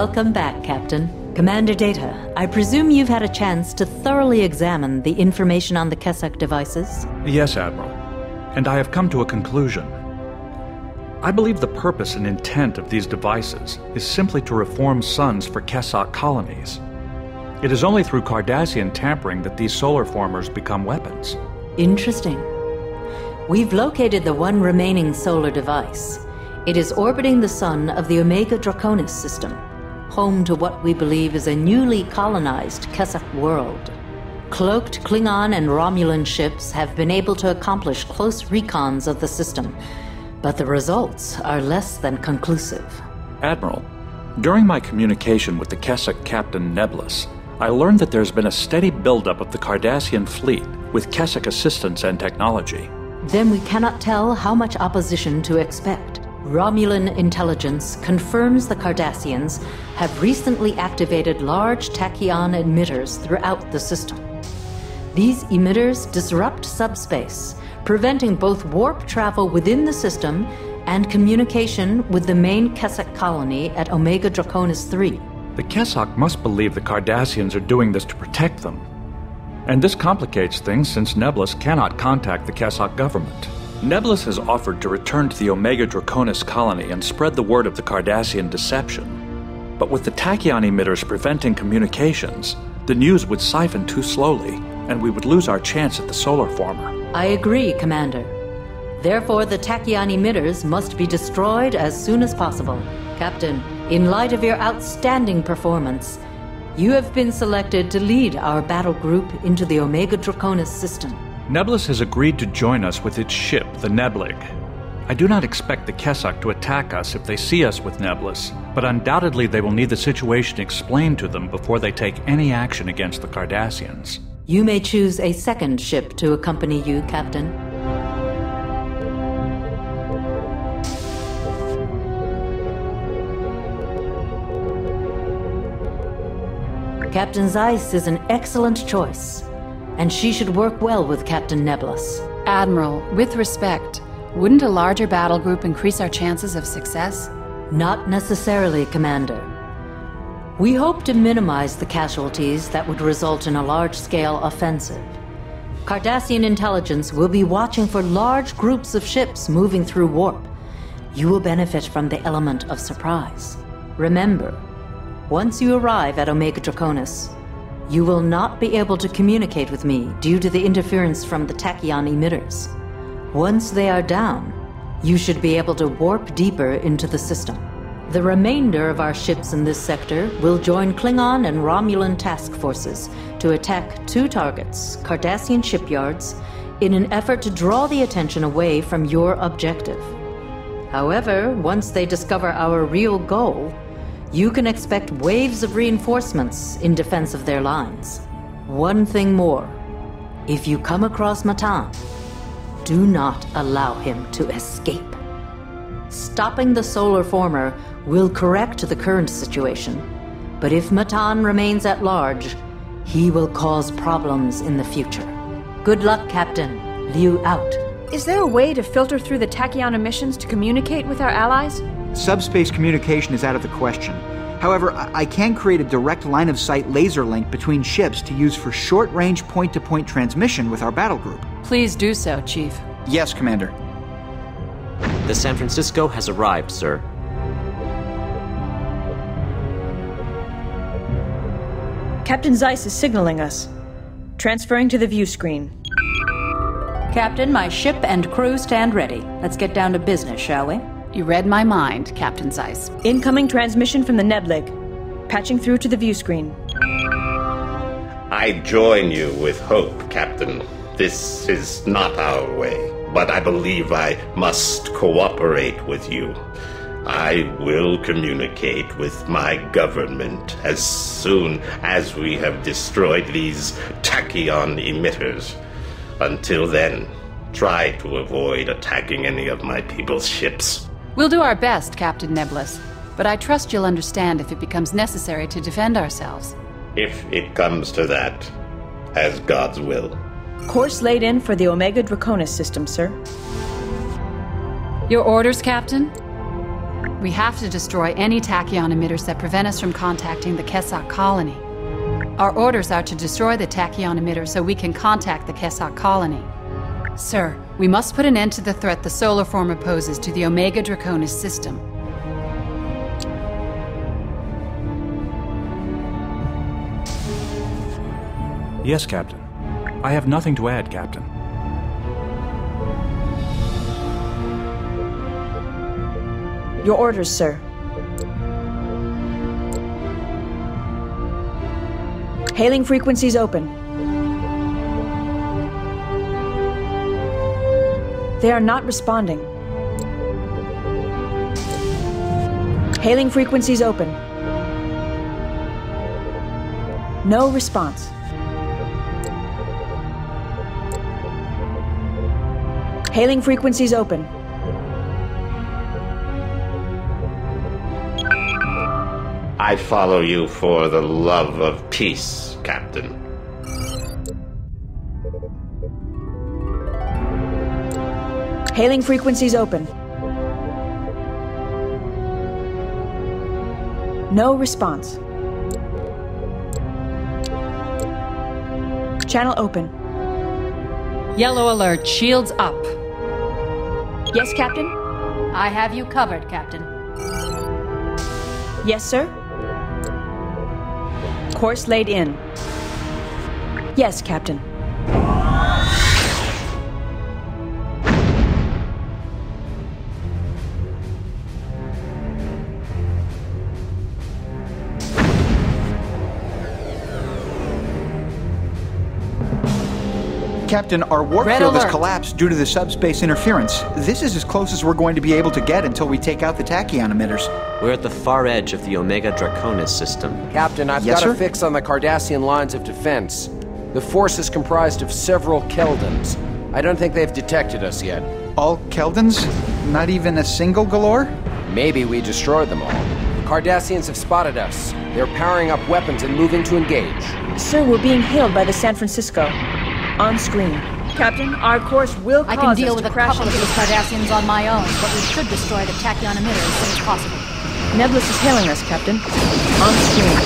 Welcome back, Captain. Commander Data, I presume you've had a chance to thoroughly examine the information on the Kessok devices? Yes, Admiral. And I have come to a conclusion. I believe the purpose and intent of these devices is simply to reform suns for Kessok colonies. It is only through Cardassian tampering that these solar formers become weapons. Interesting. We've located the one remaining solar device. It is orbiting the sun of the Omega Draconis system, home to what we believe is a newly colonized Kessok world. Cloaked Klingon and Romulan ships have been able to accomplish close recons of the system, but the results are less than conclusive. Admiral, during my communication with the Kessok Captain Nebulous, I learned that there's been a steady buildup of the Cardassian fleet with Kessok assistance and technology. Then we cannot tell how much opposition to expect. Romulan intelligence confirms the Cardassians have recently activated large tachyon emitters throughout the system. These emitters disrupt subspace, preventing both warp travel within the system and communication with the main Kessok colony at Omega Draconis 3. The Kessok must believe the Cardassians are doing this to protect them. And this complicates things since Nebulous cannot contact the Kessok government. Nebulous has offered to return to the Omega Draconis colony and spread the word of the Cardassian deception. But with the tachyon emitters preventing communications, the news would siphon too slowly, and we would lose our chance at the solar former. I agree, Commander. Therefore, the tachyon emitters must be destroyed as soon as possible. Captain, in light of your outstanding performance, you have been selected to lead our battle group into the Omega Draconis system. Nebulous has agreed to join us with its ship, the Neblig. I do not expect the Kessok to attack us if they see us with Nebulous, but undoubtedly they will need the situation explained to them before they take any action against the Cardassians. You may choose a second ship to accompany you, Captain. Captain Zeiss is an excellent choice, and she should work well with Captain Nebulous. Admiral, with respect, wouldn't a larger battle group increase our chances of success? Not necessarily, Commander. We hope to minimize the casualties that would result in a large scale offensive. Cardassian intelligence will be watching for large groups of ships moving through warp. You will benefit from the element of surprise. Remember, once you arrive at Omega Draconis, you will not be able to communicate with me due to the interference from the tachyon emitters. Once they are down, you should be able to warp deeper into the system. The remainder of our ships in this sector will join Klingon and Romulan task forces to attack two targets, Cardassian shipyards, in an effort to draw the attention away from your objective. However, once they discover our real goal, you can expect waves of reinforcements in defense of their lines. One thing more. If you come across Matan, do not allow him to escape. Stopping the solar former will correct the current situation, but if Matan remains at large, he will cause problems in the future. Good luck, Captain. Liu out. Is there a way to filter through the tachyon emissions to communicate with our allies? Subspace communication is out of the question. However, I I can create a direct line of sight laser link between ships to use for short range point to point transmission with our battle group. Please do so, Chief. Yes, Commander. The San Francisco has arrived, sir. Captain Zeiss is signaling us. Transferring to the view screen. Captain, my ship and crew stand ready. Let's get down to business, shall we? You read my mind, Captain Zeiss. Incoming transmission from the Neblig. Patching through to the view screen. I join you with hope, Captain. This is not our way, but I believe I must cooperate with you. I will communicate with my government as soon as we have destroyed these tachyon emitters. Until then, try to avoid attacking any of my people's ships. We'll do our best, Captain Nebulous, but I trust you'll understand if it becomes necessary to defend ourselves. If it comes to that, as God's will. Course laid in for the Omega Draconis system, sir. Your orders, Captain? We have to destroy any tachyon emitters that prevent us from contacting the Kessok colony. Our orders are to destroy the tachyon emitter so we can contact the Kessok colony. Sir, we must put an end to the threat the solar former poses to the Omega Draconis system. Yes, Captain. I have nothing to add, Captain. Your orders, sir. Hailing frequencies open. They are not responding. Hailing frequencies open. No response. Hailing frequencies open. I follow you for the love of peace, Captain. Hailing frequencies open. No response. Channel open. Yellow alert, shields up. Yes, Captain? I have you covered, Captain. Yes, sir? Course laid in. Yes, Captain. Captain, our warp Red field has collapsed due to the subspace interference. This is as close as we're going to be able to get until we take out the tachyon emitters. We're at the far edge of the Omega Draconis system. Captain, I've Yes, got sir? a fix on the Cardassian lines of defense. The force is comprised of several Keldons. I don't think they've detected us yet. All Keldons? Not even a single Galor? Maybe we destroyed them all. The Cardassians have spotted us. They're powering up weapons and moving to engage. Sir, we're being hailed by the San Francisco. On screen. Captain, our course will cause I can deal us with to a crash couple of these Cardassians on my own, but we should destroy the tachyon emitter as soon as possible. Nebulous is hailing us, Captain. On screen.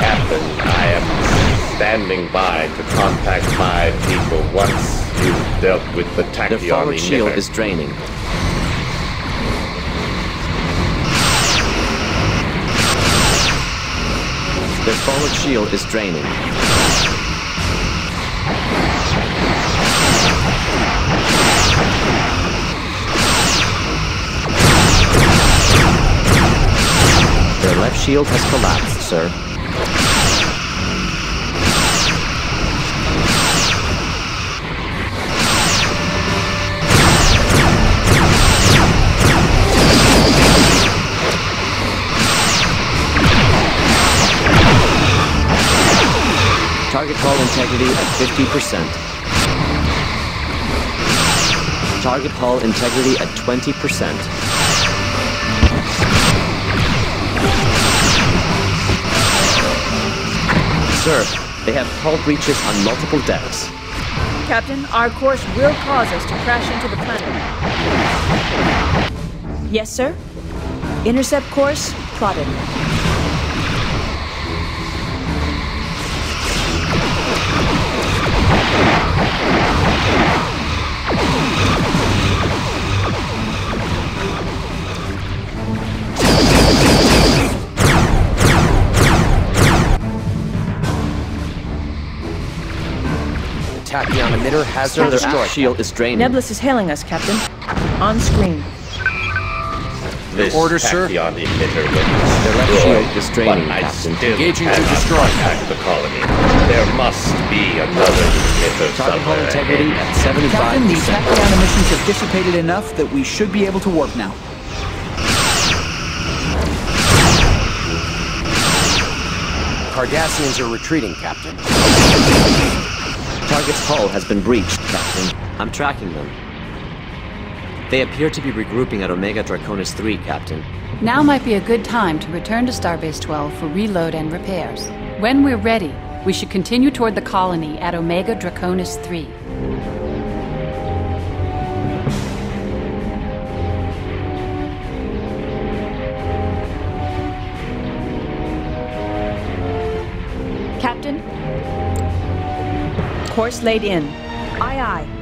Captain, I am standing by to contact my people once you've dealt with the tachyon Their tachyon forward shield is draining. Their forward shield is draining. Their left shield has collapsed, sir. Target hull integrity at 50%. Target hull integrity at 20%. Sir, they have hull breaches on multiple decks. Captain, our course will cause us to crash into the planet. Yes, sir? Intercept course plotted. Tachyon emitter has been their destroyed. shield is draining. Nebulous is hailing us, Captain. On screen. This Order, sir. tachyon emitter will Their left destroy, shield is draining, I Captain. Engaging to destroy. the colony. There must be another emitter Target hull integrity at 75%. Captain, the tachyon emissions have dissipated enough that we should be able to warp now. Cardassians are retreating, Captain. Target's hull has been breached, Captain. I'm tracking them. They appear to be regrouping at Omega Draconis 3, Captain. Now might be a good time to return to Starbase 12 for reload and repairs. When we're ready, we should continue toward the colony at Omega Draconis 3. Laid in. Aye aye.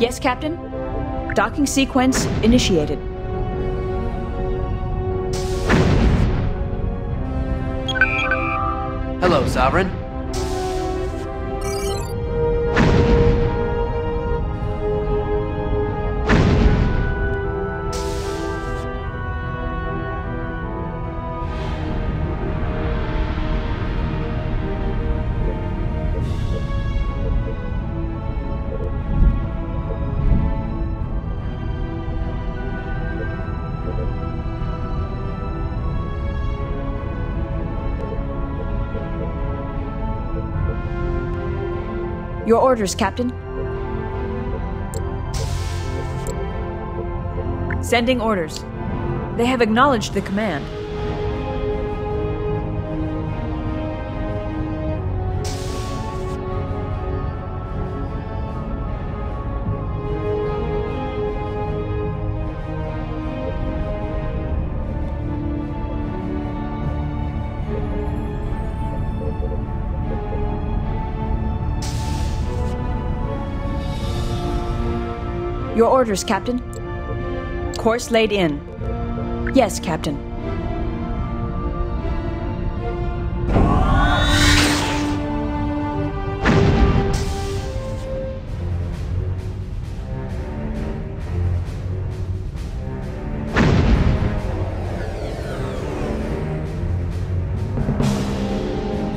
Yes, Captain? Docking sequence initiated. Hello, Sovereign. Your orders, Captain. Sending orders. They have acknowledged the command. Your orders, Captain. Course laid in. Yes, Captain.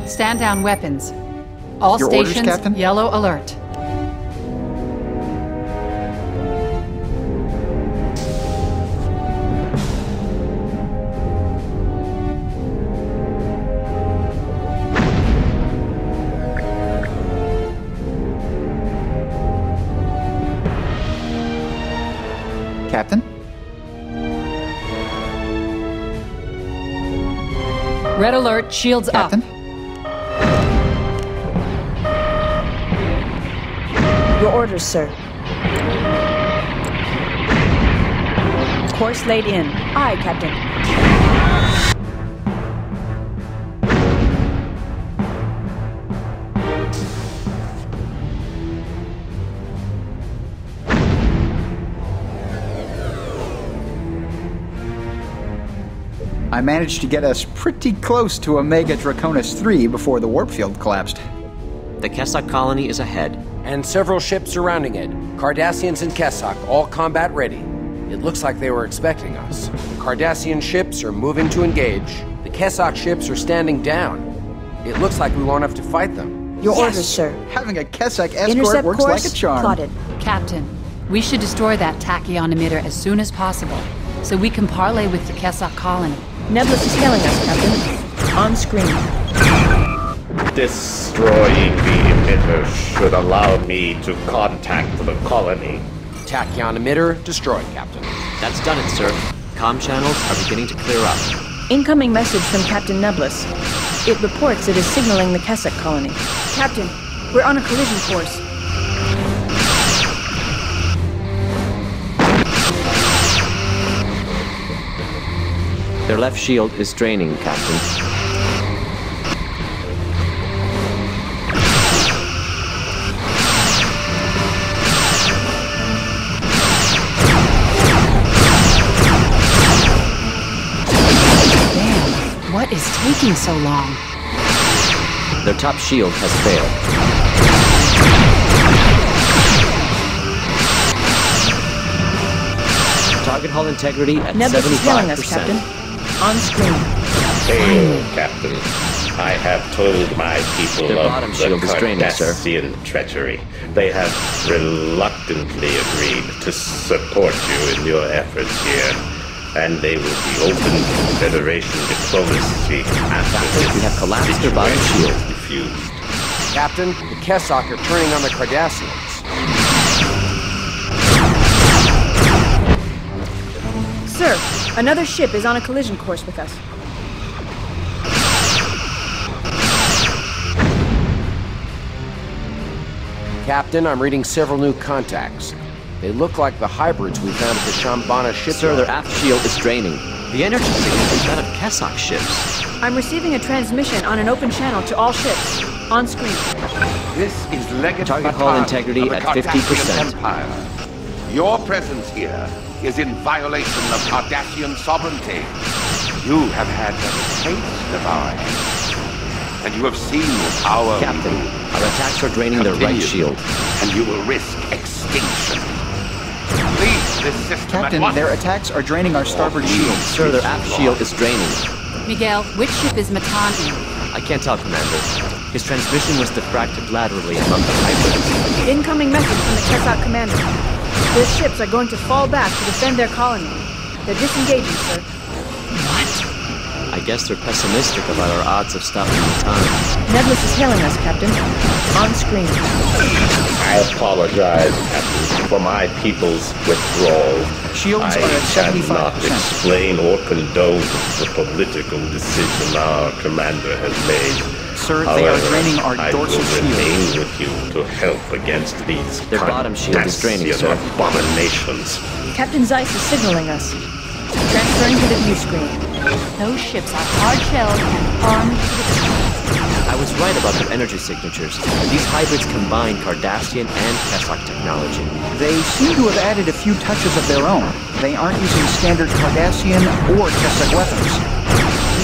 Stand down weapons. All Your stations, Captain? yellow alert. Red alert, shields Captain? up. Your orders, sir. Course laid in. Aye, Captain. I managed to get us pretty close to Omega Draconis 3 before the warp field collapsed. The Kessok colony is ahead. And several ships surrounding it. Cardassians and Kessok, all combat ready. It looks like they were expecting us. The Cardassian ships are moving to engage. The Kessok ships are standing down. It looks like we won't have to fight them. Your Yes! orders, sir. Having a Kessok escort Intercept works course like a charm. plotted. Captain, we should destroy that tachyon emitter as soon as possible, so we can parley with the Kessok colony. Nebulous is hailing us, Captain. On screen. Destroying the emitter should allow me to contact the colony. Tachyon emitter destroyed, Captain. That's done it, sir. Com channels are beginning to clear up. Incoming message from Captain Nebulous. It reports it is signaling the Kessok colony. Captain, we're on a collision course. Their left shield is draining, Captain. What is taking so long? Their top shield has failed. Target hull integrity at is hailing 75%. us, Captain. On screen. Hail, Captain. I have told my people Their of bottom the shield is draining, sir. Cardassian treachery. They have reluctantly agreed to support you in your efforts here. And they will be open to Federation diplomacy after this we have collapsed their bottom shield. is diffused. Captain, the Kessok are turning on the Cardassians. Sir, another ship is on a collision course with us. Captain, I'm reading several new contacts. They look like the hybrids we found at the Shambana shipyard. Sir, their aft shield is draining. The energy signal is that of Kessok ships. I'm receiving a transmission on an open channel to all ships. On screen. This is Legate Target hull integrity at 50%. Empire. Your presence here is in violation of Cardassian sovereignty. You have had a taste of ours. And you have seen our Captain, our attacks are draining their right shield. And you will risk extinction. Leave this system Captain, at once. their attacks are draining our starboard shield. Sir, their aft shield is draining. Miguel, which ship is Matan in? I can't tell, Commander. His transmission was diffracted laterally among the hybrids. Incoming message from the Kessok commander. Their ships are going to fall back to defend their colony. They're disengaging, sir. What? I guess they're pessimistic about our odds of stopping the time. Nebulous is hailing us, Captain. On screen. I apologize, Captain, for my people's withdrawal. Shields I are at cannot explain or condone the political decision our commander has made. Sir, they are However, draining our I dorsal will shield. remain with you to help against these Their bottom shield is draining, Cardassian sir. abominations. Captain Zeiss is signaling us. Transferring to the view screen. Those ships are hard-shelled and armed to the. I was right about their energy signatures. These hybrids combine Cardassian and Kessok technology. They seem to have added a few touches of their own. They aren't using standard Cardassian or Kessok weapons.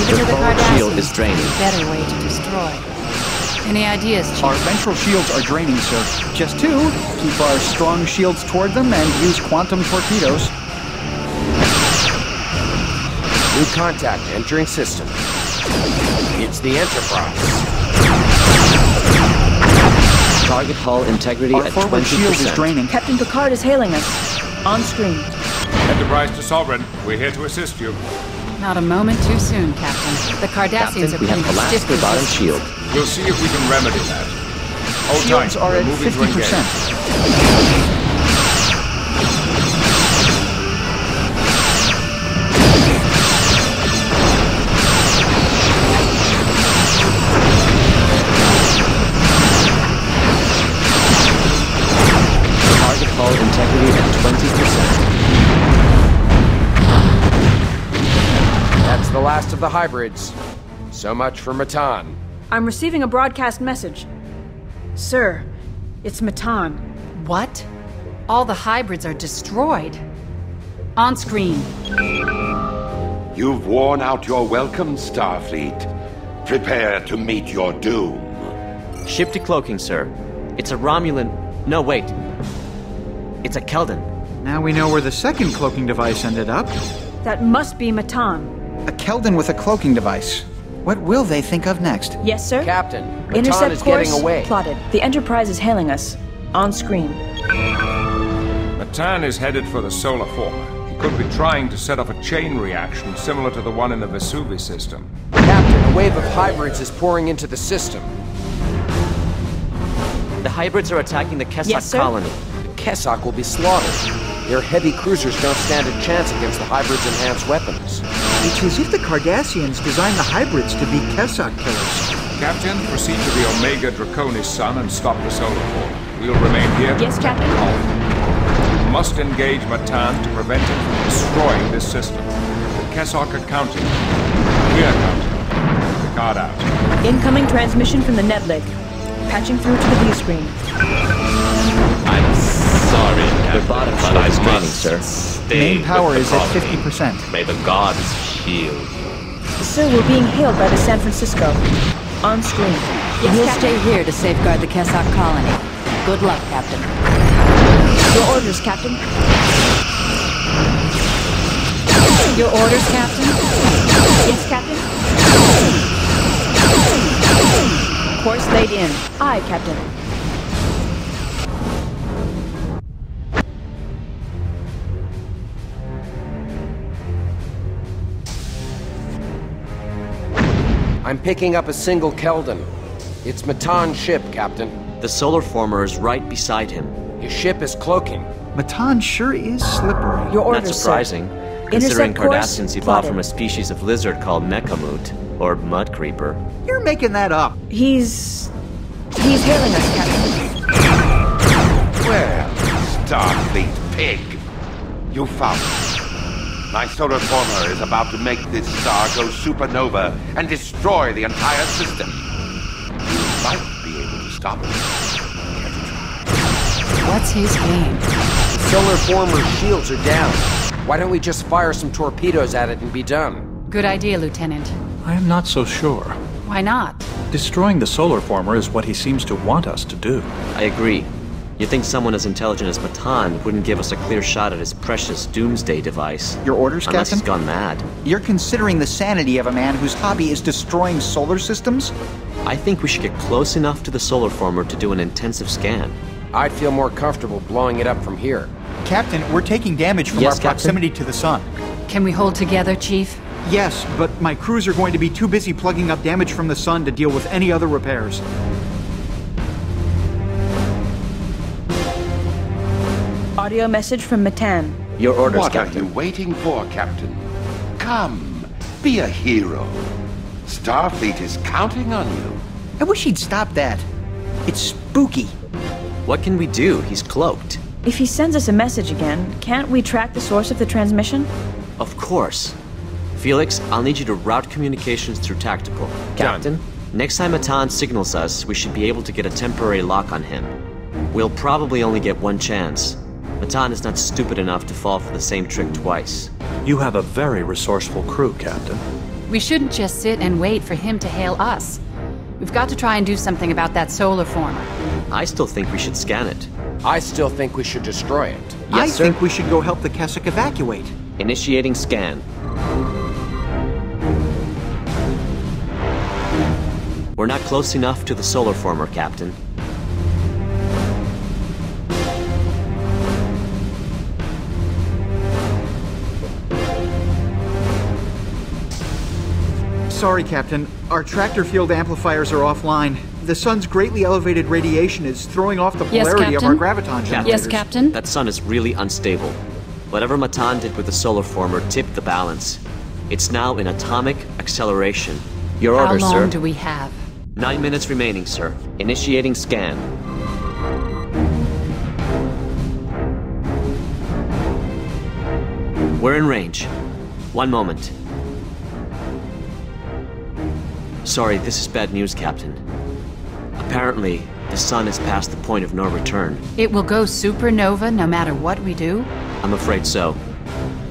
Even to the forward shield is draining. better way to destroy. Any ideas, Chief? Our ventral shields are draining, sir. Just two. Keep our strong shields toward them and use quantum torpedoes. New contact entering system. It's the Enterprise. Target hull integrity Our at forward 20%. shield is draining. Captain Picard is hailing us. On screen. Enterprise to Sovereign. We're here to assist you. Not a moment too soon, Captain. The Cardassians Captain, are we have putting a collapsed stiff their bottom shield. We'll see if we can remedy that. Hold Shields tight. are We're at moving to engage. 50%. Last of the hybrids. So much for Matan. I'm receiving a broadcast message. Sir, it's Matan. What? All the hybrids are destroyed. On screen. You've worn out your welcome, Starfleet. Prepare to meet your doom. Ship decloaking, sir. It's a Romulan. No, wait. It's a Keldon. Now we know where the second cloaking device ended up. That must be Matan. A Keldon with a cloaking device. What will they think of next? Yes, sir? Captain, Matan Intercept is course getting away. plotted. The Enterprise is hailing us. On screen. Matan is headed for the solar former. He could be trying to set off a chain reaction similar to the one in the Vesuvi system. Captain, a wave of hybrids is pouring into the system. The hybrids are attacking the Kessok Yes, sir. colony. Kessok will be slaughtered. Their heavy cruisers don't stand a chance against the hybrids' enhanced weapons. It's as if the Cardassians designed the hybrids to be Kessok killers. Captain, proceed to the Omega Draconis sun and stop the solar core. We'll remain here Yes, Captain. colony. You must engage Matan to prevent him from destroying this system. The Kessok are counting. We are counting. Picard out. Incoming transmission from the Neblig. Patching through to the view screen. I'm sorry, Their Captain, bottom but I is draining, must sir. stay Main power is at 50%. May the gods shield. Sir, we're being hailed by the San Francisco. On screen. Yes, You'll Captain. stay here to safeguard the Kessok colony. Good luck, Captain. Your orders, Captain. Your orders, Captain? Yes, Captain. Course laid in. Aye, Captain. I'm picking up a single Keldon. It's Matan's ship, Captain. The Solar Former is right beside him. Your ship is cloaking. Matan sure is slippery. Your orders, Not surprising, sir. considering Cardassians evolved from a species of lizard called Mechamut, or mud creeper. You're making that up. He's... he's hailing us, Captain. Well, Starfleet pig. You found my solar former is about to make this star go supernova and destroy the entire system. You might be able to stop it. What's his game? Solar former's shields are down. Why don't we just fire some torpedoes at it and be done? Good idea, Lieutenant. I am not so sure. Why not? Destroying the solar former is what he seems to want us to do. I agree. You think someone as intelligent as Matan wouldn't give us a clear shot at his precious doomsday device? Your orders, Unless Captain? he's gone mad. You're considering the sanity of a man whose hobby is destroying solar systems? I think we should get close enough to the solar former to do an intensive scan. I'd feel more comfortable blowing it up from here. Captain, we're taking damage from Yes, our Captain? proximity to the sun. Can we hold together, Chief? Yes, but my crews are going to be too busy plugging up damage from the sun to deal with any other repairs. Audio message from Matan. Your orders, what Captain. are you waiting for, Captain? Come, be a hero. Starfleet is counting on you. I wish he'd stop that. It's spooky. What can we do? He's cloaked. If he sends us a message again, can't we track the source of the transmission? Of course. Felix, I'll need you to route communications through tactical. Captain, next time Matan signals us, we should be able to get a temporary lock on him. We'll probably only get one chance. Matan is not stupid enough to fall for the same trick twice. You have a very resourceful crew, Captain. We shouldn't just sit and wait for him to hail us. We've got to try and do something about that solar former. I still think we should scan it. I still think we should destroy it. I Yes, sir. think we should go help the Kessok evacuate. Initiating scan. We're not close enough to the solar former, Captain. Sorry, Captain. Our tractor field amplifiers are offline. The sun's greatly elevated radiation is throwing off the Yes, polarity of our graviton Captain. generators. Yes, Captain? That sun is really unstable. Whatever Matan did with the solar former tipped the balance. It's now in atomic acceleration. Your How orders, long sir. do we have? Nine minutes remaining, sir. Initiating scan. We're in range. One moment. Sorry, this is bad news, Captain. Apparently, the sun is past the point of no return. It will go supernova no matter what we do? I'm afraid so.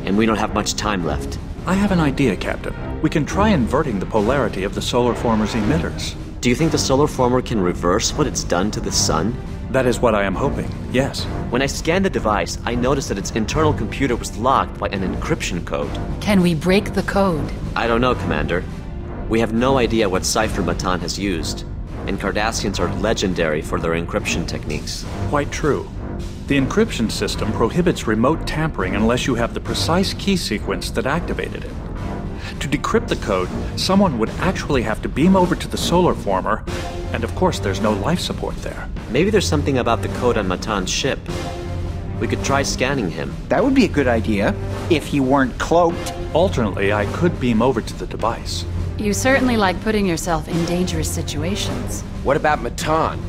And we don't have much time left. I have an idea, Captain. We can try inverting the polarity of the solar former's emitters. Do you think the solar former can reverse what it's done to the sun? That is what I am hoping, yes. When I scanned the device, I noticed that its internal computer was locked by an encryption code. Can we break the code? I don't know, Commander. We have no idea what cipher Matan has used, and Cardassians are legendary for their encryption techniques. Quite true. The encryption system prohibits remote tampering unless you have the precise key sequence that activated it. To decrypt the code, someone would actually have to beam over to the solar former, and of course, there's no life support there. Maybe there's something about the code on Matan's ship. We could try scanning him. That would be a good idea, if he weren't cloaked. Alternately, I could beam over to the device. You certainly like putting yourself in dangerous situations. What about Matan?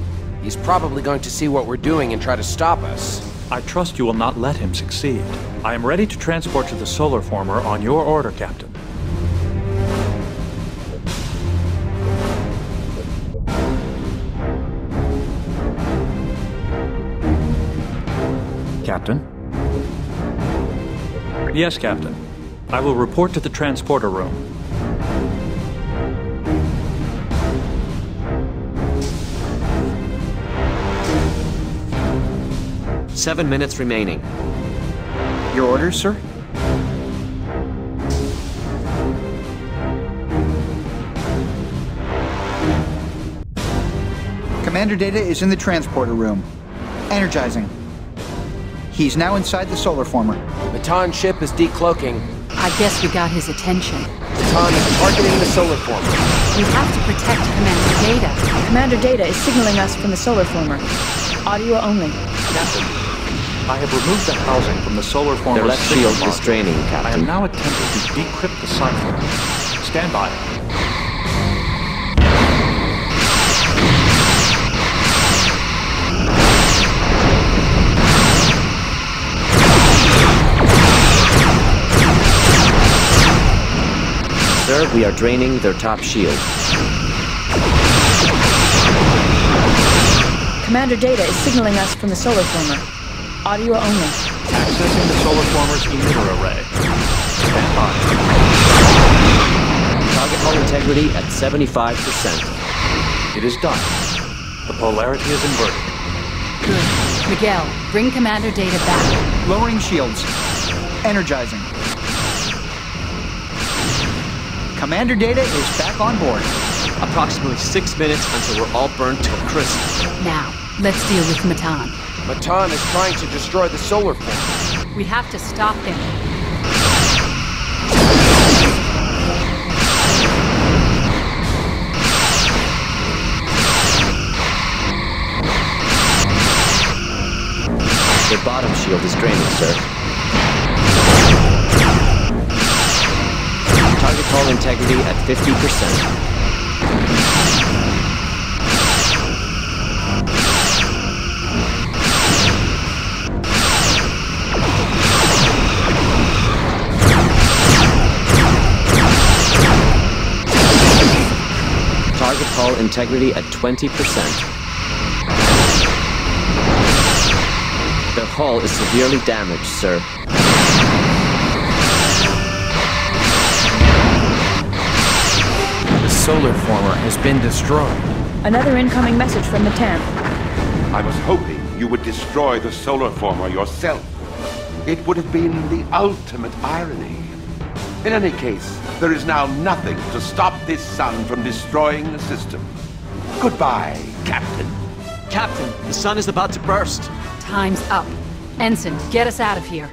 He's probably going to see what we're doing and try to stop us. I trust you will not let him succeed. I am ready to transport to the solar former on your order, Captain. Captain? Yes, Captain. I will report to the transporter room. Seven minutes remaining. Your orders, sir? Commander Data is in the transporter room. Energizing. He's now inside the solar former. Matan's ship is decloaking. I guess we got his attention. Matan is targeting the solar former. We have to protect Commander Data. Commander Data is signaling us from the solar former. Audio only. Captain, I have removed the housing from the solar form. Their left shield is draining, Captain. I am now attempting to decrypt the cipher. Stand by. Sir, we are draining their top shield. Commander Data is signaling us from the solar former. Audio only. Accessing the solar former's emitter array. Stand by. Target hull integrity at 75%. It is done. The polarity is inverted. Good. Miguel, bring Commander Data back. Lowering shields. Energizing. Commander Data is back on board. Approximately six minutes until we're all burned to a crisp. Now, let's deal with Matan. Matan is trying to destroy the solar form. We have to stop him. Their bottom shield is draining, sir. Target hull integrity at 50%. Hull integrity at 20%. The hull is severely damaged, sir. The solar former has been destroyed. Another incoming message from the Matan. I was hoping you would destroy the solar former yourself. It would have been the ultimate irony. In any case, there is now nothing to stop this sun from destroying the system. Goodbye, Captain. Captain, the sun is about to burst. Time's up. Ensign, get us out of here.